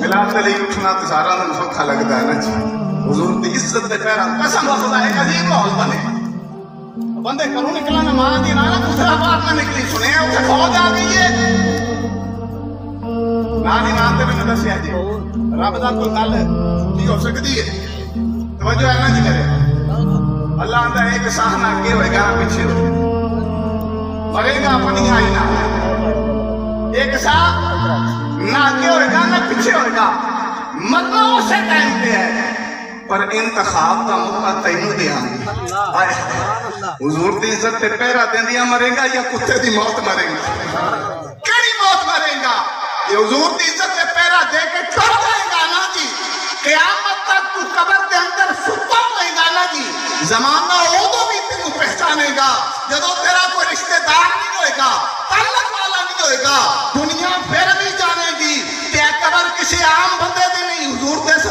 मिलाद के लिए उठना तो सारा दिन सौखा लगता है ना जी। हुजूर की इज़्ज़त दे पैरा कसम खुदा एक अजीब माहौल बने। बंदे घरों निकला ना माँ दी ना कुतरा बात ना निकली। सुने उठे फौज आ गई है। ना नी ना ते मैंने दसिया जी रब दा कोई गल नहीं हो सकती है। ना है पीछे होएगा मरना उसे टाइम पे है पर इंतखाब का मौका तेन दिया। हुजूर की इज़्ज़त ते पहरा देंदिया मरेगा या कुत्ते की मौत मरेगा? केड़ी मौत मरेगा? ये हुजूर की इज़्ज़त ते पहरा दे के टुर जाएगा ना जी। कयामत तक तू कब्र के अंदर सुता रहेगा ना जी। जमाना उदो भी तेन पहचानेगा। जदों तेरा कोई रिश्तेदार नहीं होएगा ताल्लुक वाला नहीं होएगा दुनिया फिर भी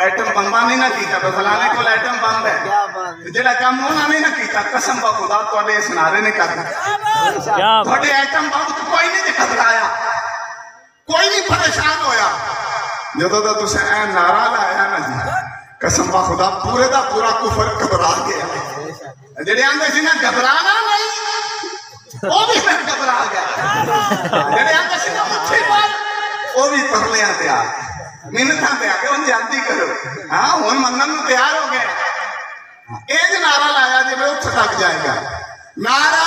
एटम आइटम बम्बानी ना कीता तो फलाने को एटम बम्ब है क्या बात है जेड़ा काम होना नहीं ना कीता कसम बा खुदा तोडे सुनारे ने कर क्या बात बड़े एटम बम्ब तो कोई नहीं दिखा लाया कोई नहीं परेशान होया जब जदों दा तुसे ए नारा लाया ना जी कसम बा खुदा पूरे दा पूरा कुफर घबरा गया जेड़े आंदे सी ना घबराना नहीं वो भी घबरा गया जेड़े आंदे सी ना मुट्ठी पर वो भी तरलियाँ तैयार मिन्नता पे आके उन जानती करो हाँ उन मंगन में तैयार हो गए एक नारा लाया जब वो छटक जाएगा नारा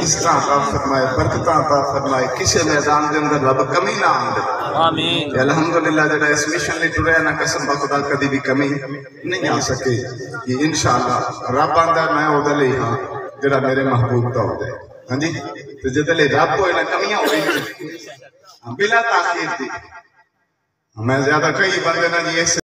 इस रब कमी ना आंदे। मेरे महबूब दा होवे हाँ। जी? ते जेदे ले रब होए मैं ज़्यादा कई बंदे ना जी